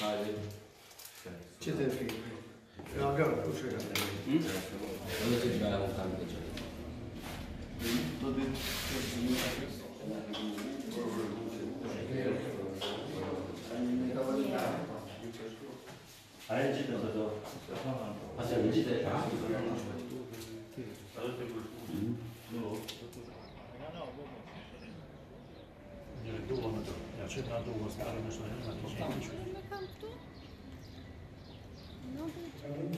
Hadi. Ce te fi? Eu aveam ușură. Unde te duci la un cam de ce? Hai încet să dau. Asta e legit de ca? Nie, długo na to. Ja czy na długo stary myślę, że na Amen.